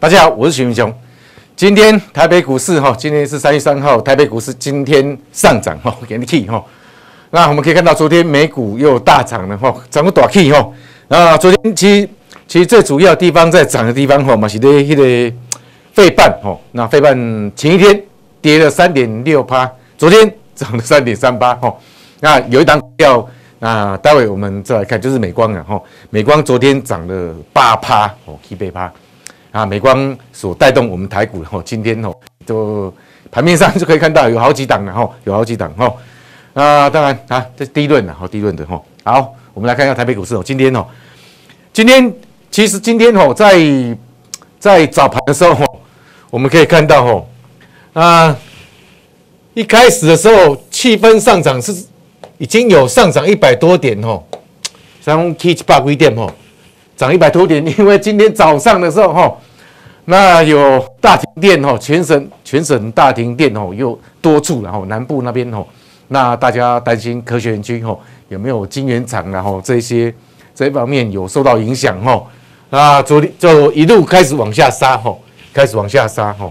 大家好，我是徐明雄。今天台北股市哈，今天是三月三号，台北股市今天上涨哈，给你 key 哈。那我们可以看到，昨天美股又大涨了哈，涨个大 K 哈。那昨天其实其实最主要地方在涨的地方哈，嘛是在迄个费半哈。那费半前一天跌了三点六趴，昨天涨了三点三八哈。那有一档票。那待会我们再来看，就是美光啊，哈，美光昨天涨了八趴哦，七倍趴啊，美光所带动我们台股哈，今天哦，就盘面上就可以看到有好几档了哈，有好几档哈，啊，当然啊，这第一轮的哈，第一轮的哈，好，我们来看一下台北股市哦，今天哦，今天其实今天哦，在在早盘的时候，我们可以看到哦，啊，一开始的时候气氛上涨是。已经有上涨一百多点哦，像 K 七八规点哦，涨一百多点。因为今天早上的时候哈，那有大停电哦，全省全省大停电哦，又多处然后南部那边哦，那大家担心科学园区哦有没有晶圆厂然后这些这方面有受到影响哦，那昨天就一路开始往下杀哈，开始往下杀哈，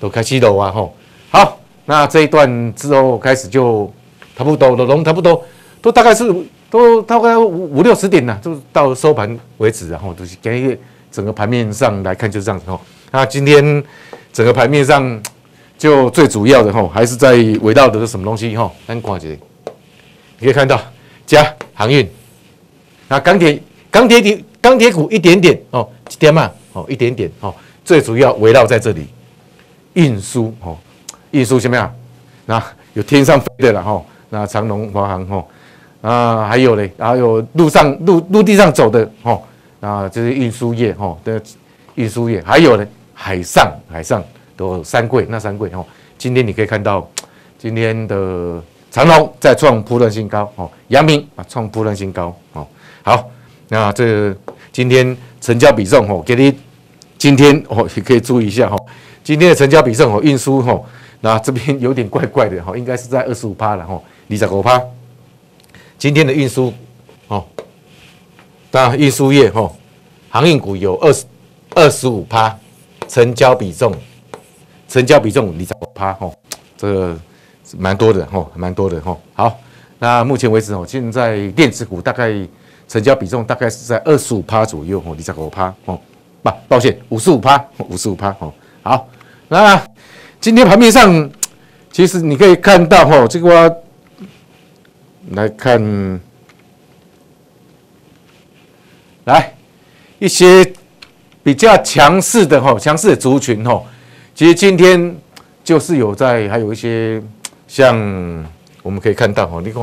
都开始抖啊哈。好，那这一段之后开始就。差不多了，龙差不多，都大概是都大概五五六十点呢，就到收盘为止，然后都是给整个盘面上来看就是这样子哦。那今天整个盘面上就最主要的哈，还是在围绕的是什么东西哈？单挂节，你可以看到加航运，那钢铁钢铁铁钢铁股一点点哦，一点嘛哦，一点点哦，最主要围绕在这里运输哦，运输什么样？那有天上飞的了哈。那长龙、华航吼，啊，还有嘞，还有陆上、陆陆地上走的吼，啊，这是运输业哈的运输业，还有呢，海上、海上都三贵，那三贵吼，今天你可以看到，今天的长隆在创波段新高哦，阳明啊创波段新高哦，好，那这今天成交比重吼，给你今天哦也可以注意一下哈，今天的成交比重哦，运输吼，那这边有点怪怪的哈，应该是在二十五趴了哈。二十五趴，今天的运输，当然运输业哦，航运股有二十二十五趴，成交比重，成交比重二十五趴吼，这个蛮多的吼，蛮多的吼。好，那目前为止哦，现在电子股大概成交比重大概是在二十五趴左右吼，二十五趴吼，不，抱歉，五十五趴，五十五趴吼。好，那今天盘面上，其实你可以看到哦，这个。来看，来一些比较强势的哈，强势的族群哈，其实今天就是有在，还有一些像我们可以看到哈，你看，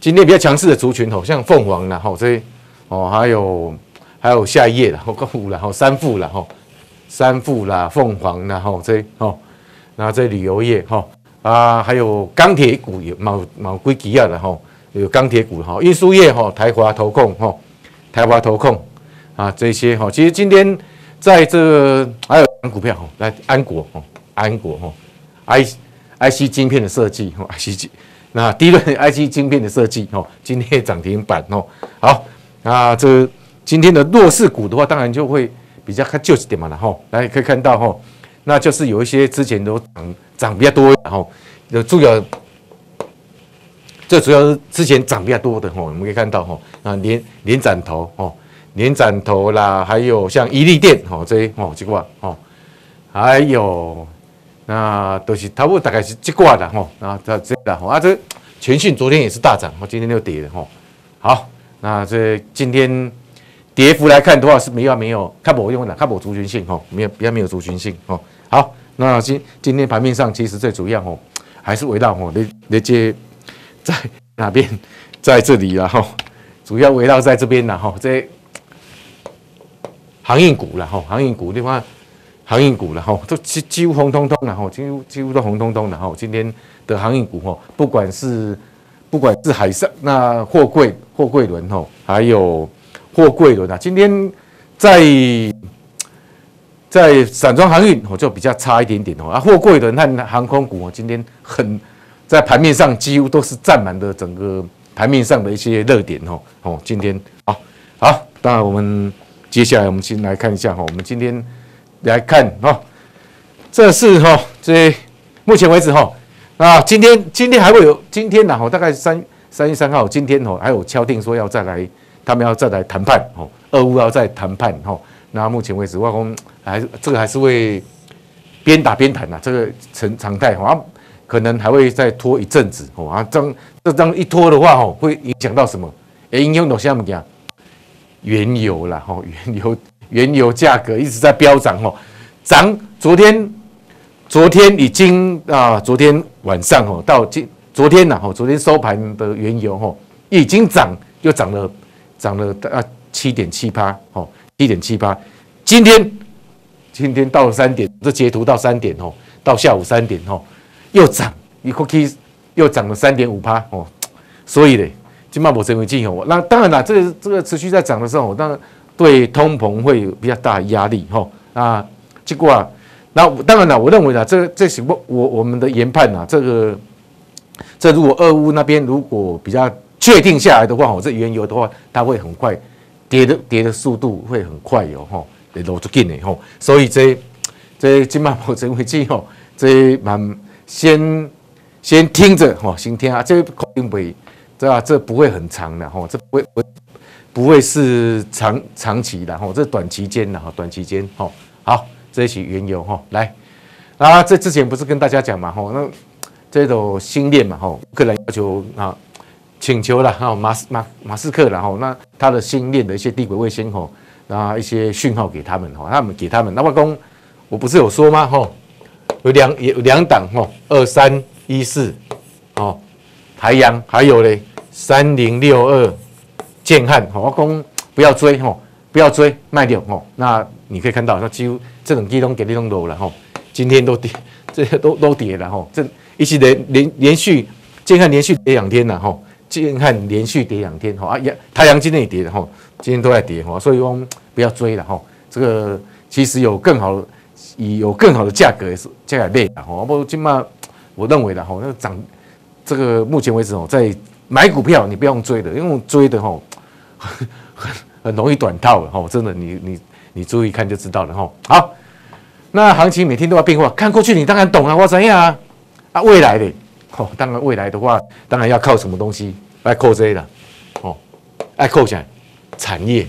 今天比较强势的族群哦，像凤凰啦哈，这哦，还有还有下一页啦，后五啦，后三富啦哈，三富啦，凤凰啦哈，这哦，那这旅游业哈。啊，还有钢铁股也毛毛归基啊的吼，有钢铁股哈，运输业哈，台华投控哈，台华投控啊这些哈，其实今天在这还有股票哈，来安国哈，安国哈，I I C 晶片的设计哈，I C 那第一轮 I C 晶片的设计哈，今天涨停板哦，好那，这今天的弱势股的话，当然就会比较看旧一点嘛了哈，来可以看到哈。那就是有一些之前都涨涨比较多，然后有主要，这主要是之前涨比较多的哈，我们可以看到哈，啊连连斩头哦，连斩头啦，还有像伊利店哦这些哦这挂哦，还有那都是差不多大概是这挂的哈，啊这这的哈，啊这全讯昨天也是大涨，哦今天又跌了哈，好，那这今天。跌幅来看的话是没有没有，看不用的，看不族群性哈，没有比较没有族群性哦。好，那今今天盘面上其实最主要哦，还是围绕哦，那那些在哪边，在这里然后主要围绕在这边了哈，这航运股了哈，航运股的话，航运股了哈，都几几乎红彤彤的哈，几乎几乎都红彤彤的哈。今天的航运股哈，不管是不管是海上那货柜货柜轮哈，还有。货柜轮啊，今天在在散装航运哦，就比较差一点点哦。啊，货柜轮和航空股哦，今天很在盘面上几乎都是占满的整个盘面上的一些热点哦。哦，今天好，好，当然我们接下来我们先来看一下哈，我们今天来看哈，这是哈这目前为止哈啊，今天今天还会有今天呢哈，大概三三月三号今天哦还有敲定说要再来，他们要再来谈判哦，俄乌要再谈判哈。那目前为止，外公还是这个还是会边打边谈呐，这个成常态哈，可能还会再拖一阵子哦啊，这这张一拖的话哦，会影响到什么？影响到什么呀？原油啦哈，原油原油价格一直在飙涨哦，涨昨天昨天已经啊，昨天晚上哦到今昨天呐哦，昨天收盘的原油哦已经涨又涨了涨了啊七点七八哦。七点七八，今天今天到了三点，这截图到三点哦，到下午三点哦，又涨，一口气又涨了三点五趴哦，所以呢，金茂博成为进哦，那当然了，这个这个持续在涨的时候，当然对通膨会有比较大压力哈啊，结果啊，那当然了，我认为呢，这这是我我我们的研判呐，这个这如果俄乌那边如果比较确定下来的话，哦，这原油的话，它会很快。跌的跌的速度会很快哟，吼，会落足紧的吼，所以这这今晚我成为记吼，这蛮先先听着吼，先听啊，这肯定不会，对吧？这不会很长的吼，这不会不不会是长长期的哈，这短期间的哈，短期间吼，好，这一起原油哈，来啊，这之前不是跟大家讲嘛吼，那这种新链嘛吼，个人要求啊。请求了哈马马马斯克然后那他的星链的一些地轨卫星吼，那一些讯号给他们哈，他们给他们那外公，我不是有说吗吼？有两有两档吼，二三一四哦，台阳还有嘞三零六二建汉吼，外公不要追吼，不要追卖掉吼。那你可以看到，那几乎这种机动给力动都了吼，今天都跌，这些都都跌了吼，这一起连连连续建汉连续跌两天了吼。建汉连续跌两天哈啊，阳太阳今天也跌了吼，今天都在跌吼，所以我们不要追了吼。这个其实有更好的以有更好的价格也是价格类的哈。不，今嘛我认为的哈，那涨这个目前为止哦，在买股票你不用追的，因为追的哈很 很容易短套的哈。真的，你你你注意看就知道了哈。好，那行情每天都要变化，看过去你当然懂啊，我怎样啊？啊，未来的。吼，当然未来的话，当然要靠什么东西来扣这的，哦，来扣起来，产业，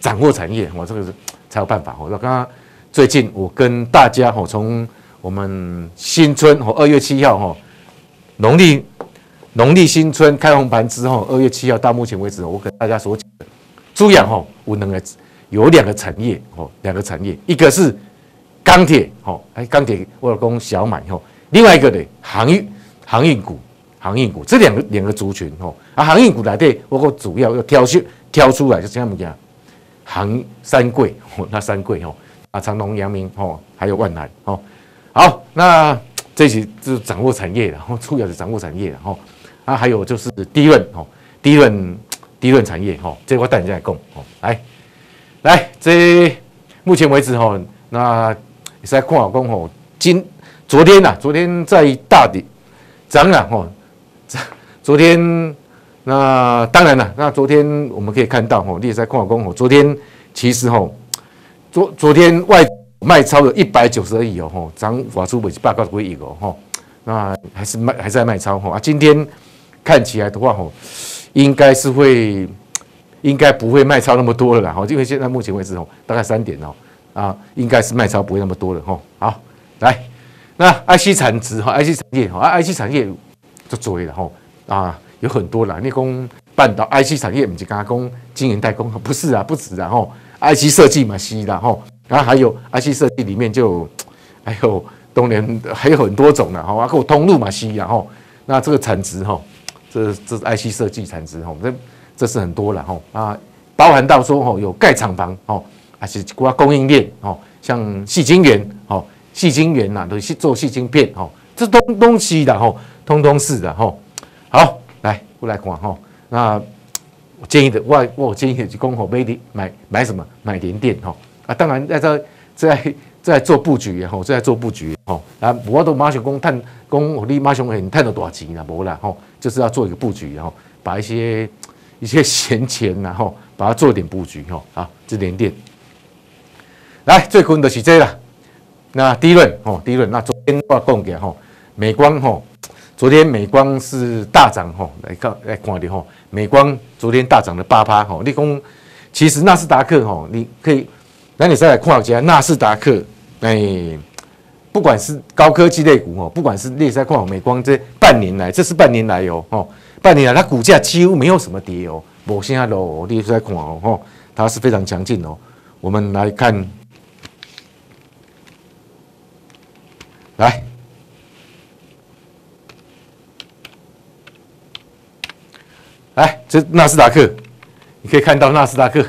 掌握产业，我这个是才有办法。我说刚刚最近我跟大家哦，从我们新春哦二月七号哈，农历农历新春开红盘之后，二月七号到目前为止，我跟大家所讲的猪养哦，我能个有两个产业哦，两个产业，一个是钢铁哦，哎钢铁我有供小买哦，另外一个呢航运。航运股，航运股这两个两个族群吼，啊，航运股来对，我个主要要挑选挑出来，就这样讲，航三贵，那三贵吼，啊，长隆、阳明吼，还有万海哦，好，那这些是掌握产业的，然后主要是掌握产业的吼，啊，还有就是低润吼，低润低润产业吼，这我带你来讲吼，来来，这目前为止吼，那也是在看好讲吼，今昨天呐，昨天在大底。涨了哈，昨 昨天那当然了，那昨天我们可以看到哈，列在矿工哦，昨天其实哈，昨昨天外卖超了一百九十二亿哦吼，涨发出尾报告会议哦吼，那还是卖还是在卖超哈啊，今天看起来的话吼，应该是会应该不会卖超那么多了啦吼，因为现在目前为止吼，大概三点哦啊，应该是卖超不会那么多了吼，好来。那 IC 产值哈，IC 产业哈，IC 产业就作为了吼啊，有很多啦。你讲半导 IC 产业，不是加工、晶圆代工，不是啊，不止啊哈。IC 设计嘛，是的哈。然后还有 IC 设计里面就 还有东联，还有很多种的哈。包括通路嘛，是然后那这个产值哈，这这是 IC 设计产值哈，这这是很多了哈啊，包含到说哈有盖厂房哦，还是挂供应链哦，像细晶圆哦。细晶圆呐，都是做细晶片哦，这东东西的哈，通通是的哈。好，来过来看哈。那我建议的，我我建议就供吼买点买买什么买联电吼啊。当然在这在 在做布局吼，在做布局吼啊。我都马上讲探讲你马上很探到多少钱啦，无啦吼，就是要做一个布局，然后把一些 一些闲钱然后把它做一点布局吼啊。这联电来，最困的是这啦。那第一轮哦，第一轮，那昨天我讲嘅吼，美光吼，昨天美光是大涨吼，来看来看的吼，美光昨天大涨了八趴吼。你讲其实纳斯达克吼，你可以，那你再来看一下纳斯达克，哎，不管是高科技类股哦，不管是你再看美光这半年来，这是半年来哦，吼，半年来它股价几乎没有什么跌哦，我现在喽，你再看哦，吼，它是非常强劲哦。我们来看。来，来，这纳斯达克，你可以看到纳斯达克，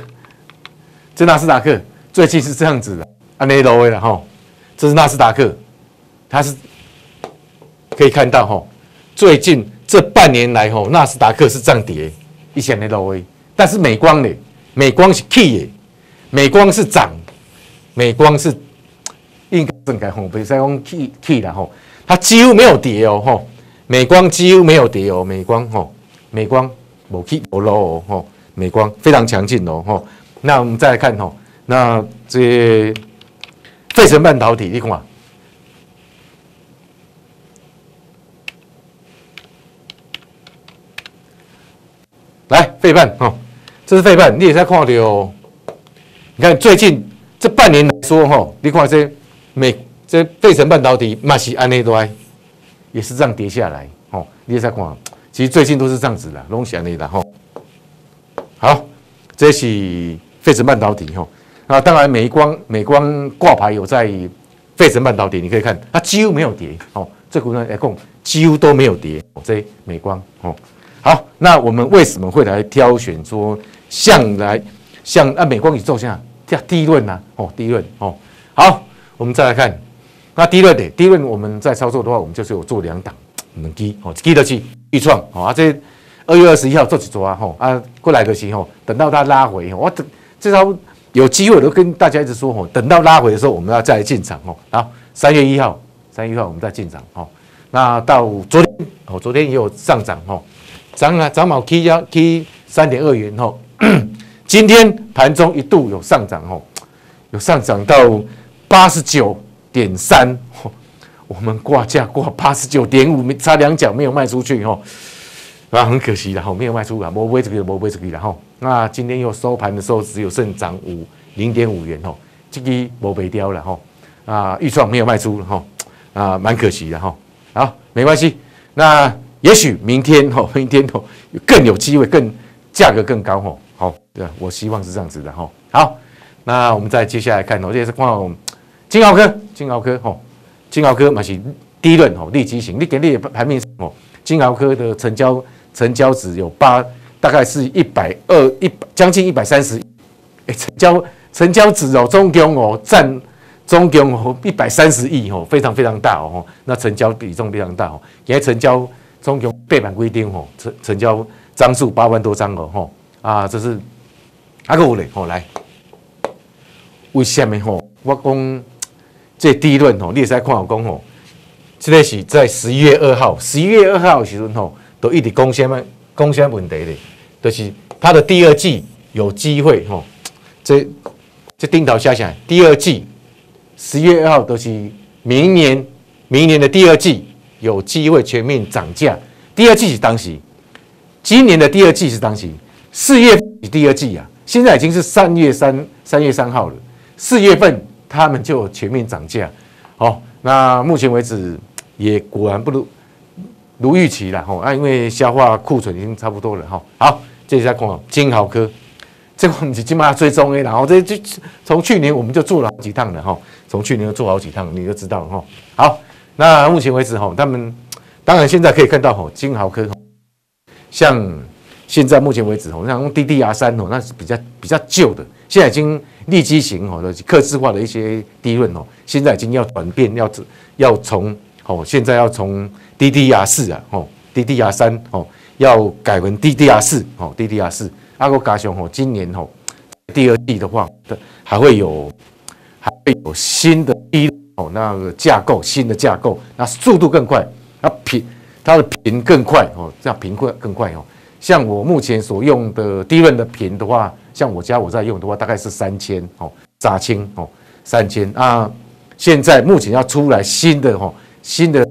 这纳斯达克最近是这样子的，按 A 罗威了哈，这是纳斯达克，它是可以看到哈，最近这半年来哈，纳斯达克是涨跌，一千 A 罗威，但是美光呢，美光是 key，美光是涨，美光是。应该正改吼，比赛讲 key key 啦吼，它几乎没有跌哦吼，美光几乎没有跌哦，美光吼，美光无 key 无落哦吼，美光非常强劲哦吼。那我们再来看吼，那这费城半导体你看，来费半吼，这是费半，你也在看的哦，你看最近这半年来说吼，你看这。美这费城半导体嘛是安内多，也是这样跌下来，吼，你也在看，其实最近都是这样子的，拢是安内的吼。好，这是费城半导体吼，那，当然美光美光挂牌有在费城半导体，你可以看它几乎没有跌，哦，这股呢来共几乎都没有跌，这美光，哦，好，那我们为什么会来挑选说向来向啊美光宇宙下跳第一轮呢？哦，第一轮，哦，好。我们再来看，那第二点，第一轮我们在操作的话，我们就是有做两档，能基哦，基得起预创哦，啊这二月二十一号做几做啊吼啊过来的时候，等到它拉回，我等至少有机会，都跟大家一直说吼，等到拉回的时候，我们要再来进场哦。好，三月一号，三月一号我们再进场哦。那到昨天哦，昨天也有上涨吼，涨啊涨毛 K 幺 K 三点二元哦，今天盘中一度有上涨哦，有上涨到。八十九点三，我们挂价挂八十九点五，差两角没有卖出去哦，啊，很可惜的哈，没有卖出啊，没卖这个，没卖这个然后，那今天又收盘的时候只有剩涨五零点五元哦，这个没被掉了哈，啊，预算没有卖出哈，啊，蛮可惜的哈，好，没关系，那也许明天哈，明天哦更有机会，更价格更高哈，好，对我希望是这样子的哈，好，那我们再接下来看哦，这也是看。金豪科，金豪科吼，金豪科嘛是第一轮吼，立即型。你给你盘面哦，金豪科的成交成交值有八，大概是一百二一将近一百三十，哎，成交成交值哦，中共哦占中共哦一百三十亿哦，非常非常大哦，那成交比重非常大哦，也成交中共背板规定哦，成成交张数八万多张哦吼，啊，这是阿个嘞吼来，为什么吼我讲？这第一轮吼，你也在看我讲吼，这个是在十一月二号，十一月二号时阵吼，都一直贡献嘛，贡献问题的，就是它的第二季有机会吼，这这顶头下来，第二季十一月二号都是明年，明年的第二季有机会全面涨价，第二季是当时，今年的第二季是当时，四月第二季啊，现在已经是三月三三月三号了，四月份。他们就全面涨价，好，那目前为止也果然不如如预期了哈，啊，因为消化库存已经差不多了哈。好，接下来看金豪科，这个我们起码追踪诶，然后这这从去年我们就做了好几趟了哈，从去年就做好几趟，你就知道了哈。好，那目前为止哈，他们当然现在可以看到哈，金豪科像现在目前为止哈，像 DDR 三哦，那是比较比较旧的，现在已经。立基型哦的刻字化的一些低润哦，现在已经要转变，要要从哦，现在要从 DDR 四啊，哦 DDR 三哦，要改为 DDR 四哦，DDR 四。阿哥加上哦，今年哦第二季的话，还会有还会有新的低哦那个架构，新的架构，那速度更快，那频它的频更快哦，这样频会更快哦。像我目前所用的低润的频的话。像我家我在用的话，大概是三千哦，炸青哦，三千啊。现在目前要出来新的哈，新的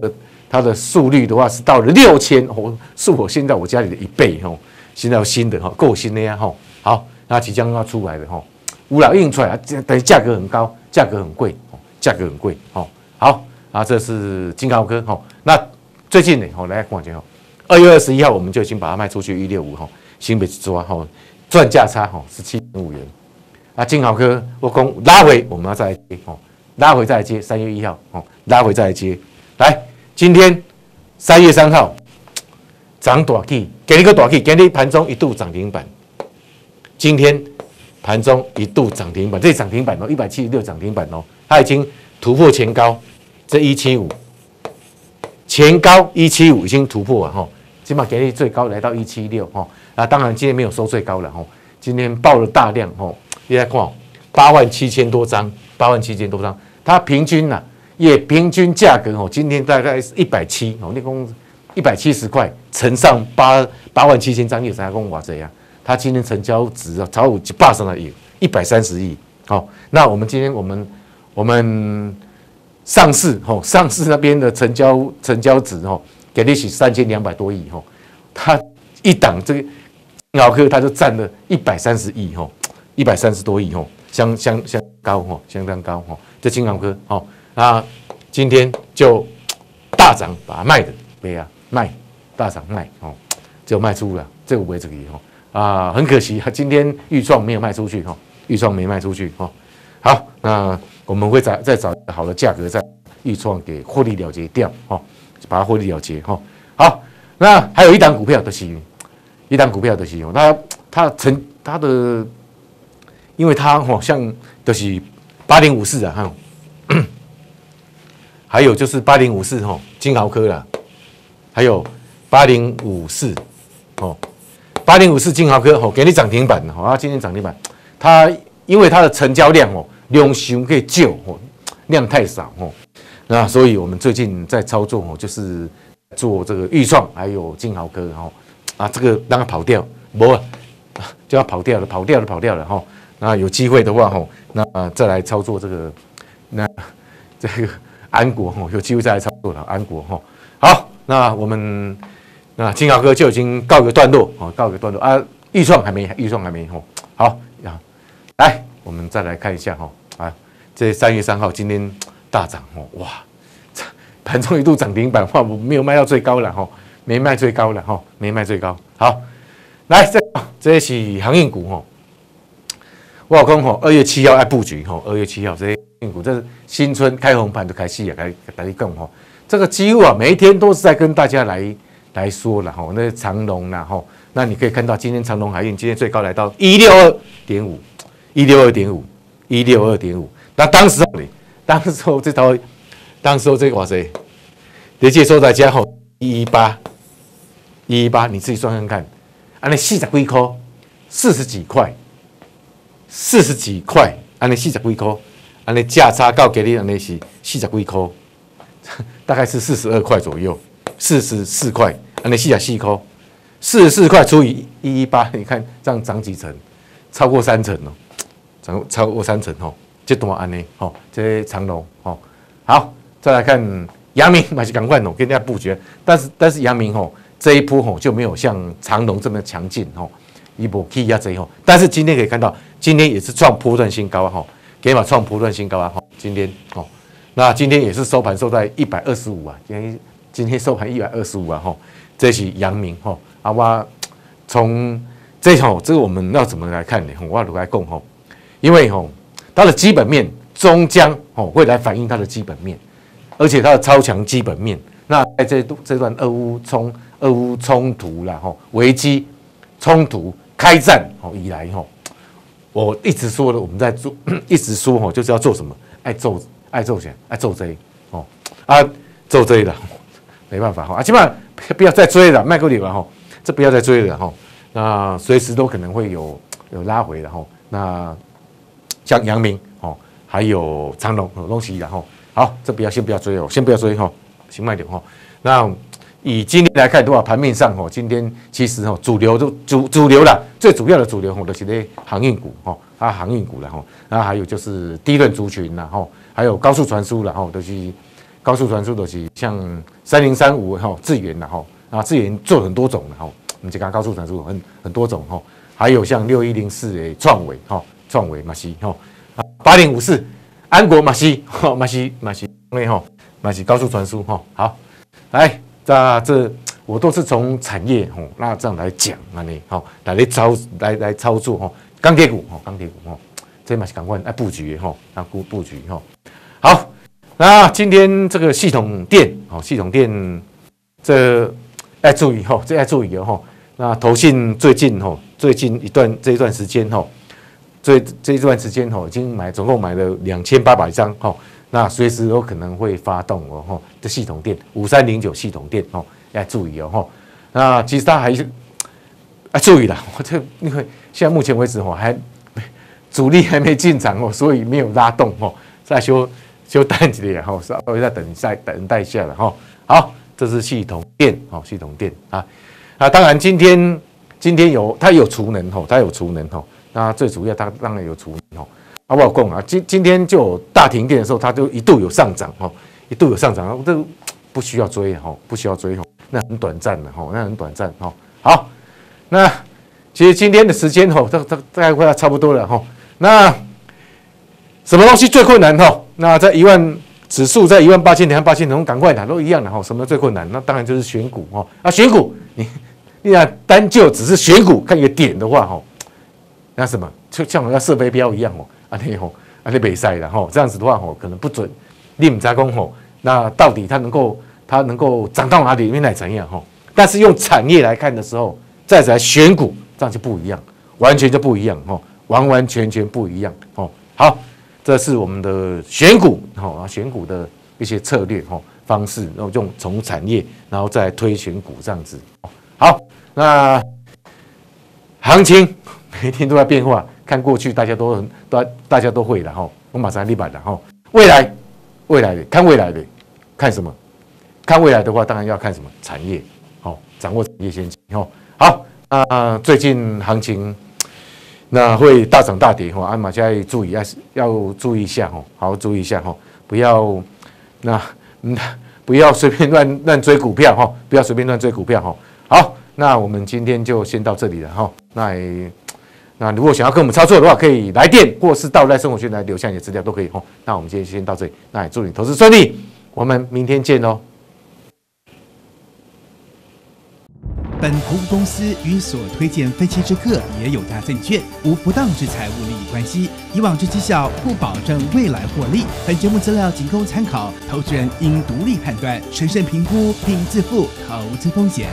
它的速率的话是到了六千哦，是我现在我家里的一倍哦。现在有新的哈，够新的呀哈。好，那即将要出来的哈，无老印出来啊，等于价格很高，价格很贵哦，价格很贵哦。好啊，这是金高科哈。那最近呢，好来看一下哈，二月二十一号我们就已经把它卖出去一六五哈，新北抓哈，赚价差哈是七点五元啊。金豪科我讲拉回，我们要再来接哦。拉回再来接，三月一号哦，拉回再来接。来，今天三月三号涨大 K，给你个大 K，给你盘中一度涨停板。今天盘中一度涨停板，这涨停板哦，一百七十六涨停板哦，它已经突破前高，这一七五前高一七五已经突破了哈，起码给你最高来到一七六哈。啊，当然今天没有收最高了哈，今天爆了大量哈，你来看八万七千多张。八万七千多张，它平均呐，也平均价格哦，今天大概是一百七哦，那共一百七十块乘上八八万七千张，有啥公瓦这样，它今天成交值啊，超五几百上了有一百三十亿。好，那我们今天我们我们上市哦，上市那边的成交成交值哦，给利息三千两百多亿哦，它一档这个脑科它就占了一百三十亿哦，一百三十多亿哦。相相相高哈，相当高哈。这金航科哈，那今天就大涨把它卖的，对啊，卖大涨卖哦，就卖出了这个位置里哈啊，很可惜啊，今天预创没有卖出去哈，预创没卖出去哈。好，那我们会再再找好的价格再预创给获利了结掉哈，把它获利了结哈。好，那还有一档股票的是，一档股票的是，那它成它的。因为它好像都是八零五四啊，还有就是八零五四哈，金豪科啦，还有八零五四哦，八零五四金豪科哦，给你涨停板哦，啊，今天涨停板，它因为它的成交量哦，量熊可以救哦，量太少哦，那所以我们最近在操作哦，就是做这个预创还有金豪科哦，啊，这个让它跑掉，不 就要跑掉了，跑掉了，跑掉了哈。那有机会的话，吼，那再来操作这个，那 这个安国，吼，有机会再来操作了，安国，吼，好，那我们那金豪哥就已经告一个段落，哦，告一个段落啊，预算还没，预算还没，吼，好呀，来，我们再来看一下，哈，啊，这三月三号今天大涨，哦，哇，盘中一度涨停板，话我没有卖到最高了，哈，没卖最高了，哈，没卖最高，好，来，这这是航运股，哈。我讲吼，二月七号要布局吼，二月七号这些股，这是新春开红盘就开始也开大家讲吼，这个几乎啊每一天都是在跟大家来来说了吼，那长龙啦吼，那你可以看到今天长龙海运今天最高来到一六二点五，一六二点五，一六二点五，那当时候呢，当时候这条，当时候这个哇塞，连接收在加吼一一八，一一八，你自己算算看，啊那四十几块，四十几块。四十几块，安尼四十几块，安尼价差到给你安尼是四十几块，大概是四十二块左右，四十四块，安尼四十四块，四十四块除以一一八，你看这样涨几层？超过三层哦，涨超过三层哦，这多安尼哦，这长龙哦，好，再来看阳明，还是赶快哦，跟大家布局，但是但是阳明哦，这一波吼就没有像长龙这么强劲哦。一波 K 压这一后，但是今天可以看到，今天也是创波段新高啊！哈，给马创波段新高啊！哈，今天哦，那今天也是收盘收在一百二十五啊，今天今天收盘一百二十五啊！哈，这是阳明哈，啊我从这吼，这个我们要怎么来看呢？我如来讲吼？因为吼，它的基本面终将哦会来反映它的基本面，而且它的超强基本面。那在这这段俄乌冲俄乌冲突啦，吼危机冲突。开战哦以来哈，我一直说的，我们在做，一直说哈，就是要做什么？爱做爱做钱，爱做贼哦啊，做贼的，没办法哈啊，起码不要再追了，卖够你了哈，这不要再追了哈，那随时都可能会有有拉回的哈。那像阳明哦，还有长隆东西然后好，这不要先不要追哦，先不要追哈，先慢点哈。那以今天来看的话，盘面上哦，今天其实哦，主流都主主流啦，最主要的主流哦，都是咧航运股哦，啊航运股然后，然后还有就是低润族群然后，还有高速传输然后都是高速传输都是像三零三五哈智源然后啊智源做很多种然后，我们就讲高速传输很很多种哈，还有像六一零四的创维哈创维马西哈啊八零五四安国马西哈马西马西因为哈马西高速传输哈好来这这。我都是从产业吼，那这样来讲啊，你吼来来操来来操作吼，钢铁股吼，钢铁股吼，这嘛是赶快来布局吼，那布布局吼。好，那今天这个系统电哦，系统电这要注意吼，这要注意哦吼。那投信最近吼，最近一段这一段时间吼，这这一段时间吼，已经买总共买了两千八百张吼，那随时有可能会发动哦吼，这系统电五三零九系统电哦。要注意哦，哈，那其实它还是啊，注意了，我这因为现在目前为止哦，还主力还没进场哦，所以没有拉动哦，再修修淡季的哈，稍微再等再等待一下了哈。好，这是系统电哦，系统电啊啊，当然今天今天有它有储能哦，它有储能哦，那最主要它当然有储能哦，好不好供啊？今今天就大停电的时候，它就一度有上涨哦，一度有上涨，这不需要追哈，不需要追哈。那很短暂的哈，那很短暂哈。好，那其实今天的时间哈，这这大概快要差不多了哈。那什么东西最困难哈？那在一万指数在一万八千点、八千点，赶快谈都一样的哈。什么最困难？那当然就是选股哈。啊，选股你你要单就只是选股看一个点的话哈，那什么就像我要射飞镖一样哦，啊那吼啊那比赛的哈，这样子的话吼可能不准。你们加工吼，那到底它能够？它能够涨到哪里，因为来怎样吼？但是用产业来看的时候，再来选股，这样就不一样，完全就不一样吼，完完全全不一样哦。好，这是我们的选股哈，选股的一些策略吼方式，然后用从产业，然后再推选股这样子。好，那行情 每天都在变化，看过去大家都很都大家都会的哈，我马上立板的哈。未来，未来的看未来的看什么？看未来的话，当然要看什么产业，好，掌握产业先机，哦，好，那最近行情那会大涨大跌，哈，安马现在注意要要注意一下，哈，好好注意一下，哈，不要那嗯 不要随便乱乱追股票，哈，不要随便乱追股票，哈，好，那我们今天就先到这里了，哈，那那如果想要跟我们操作的话，可以来电或是到赖生活圈来留下你的资料都可以，哈，那我们今天先到这里，那也祝你投资顺利，我们明天见哦。本服务公司与所推荐分期之客也有大证券无不当之财务利益关系，以往之绩效不保证未来获利。本节目资料仅供参考，投资人应独立判断、审慎评估并自负投资风险。